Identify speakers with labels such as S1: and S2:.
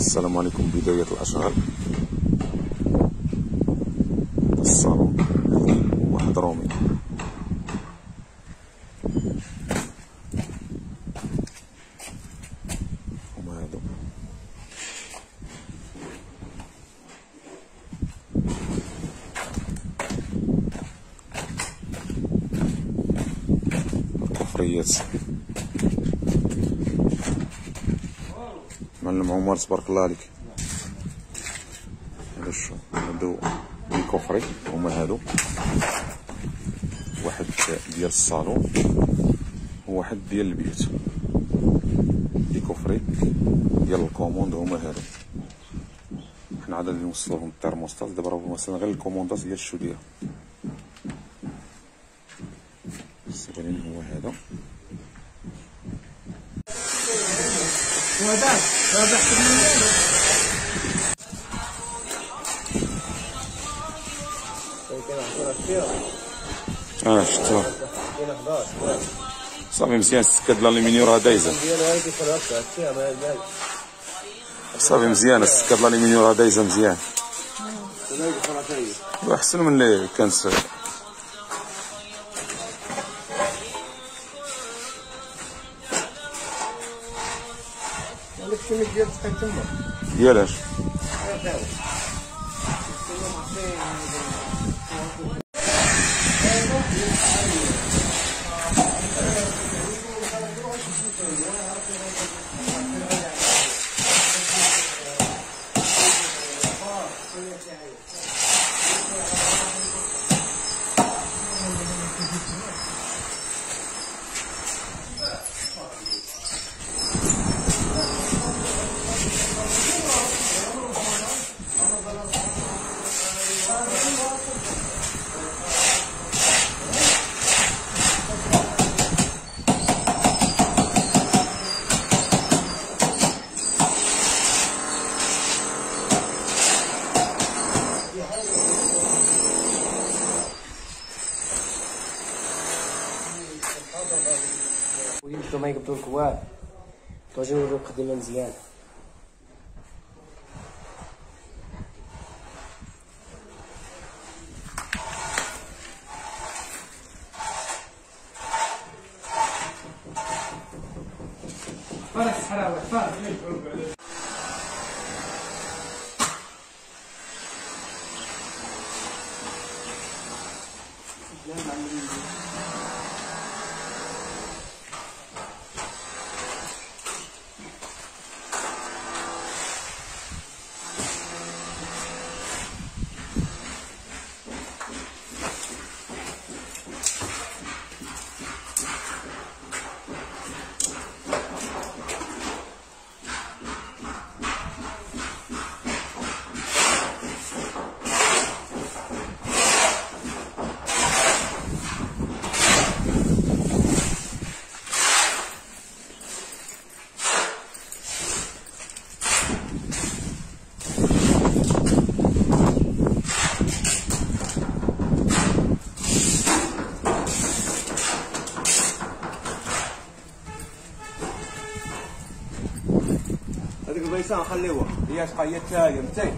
S1: السلام عليكم بداية الأشغال. الصالون رومي هما هادو. الكفريات. معلم عمر تبارك الله عليك. هذا هادو ال coffret هما هادو. واحد ديال الصالون وواحد ديال البيوت des coffrets ديال ال commande هما هادو. حنا عاد غادي نوصلوهم الترموستات دابا راه مثلا غير الكوموندات هي الشو ديالها السبانين هو هذا آه شفتها صافي مزيان السكة ديال الالومنيوم راه دايزة. صافي مزيان السكة ديال الالومنيوم راه دايزة مزيان. أحسن من اللي كانت Şimdi Evet evet.
S2: ويبدو ما يقبلوا لك والو توجي نوريو القديمه مزيان.
S3: هذيك البيسان خليوها. هي تبقى هي التالية متين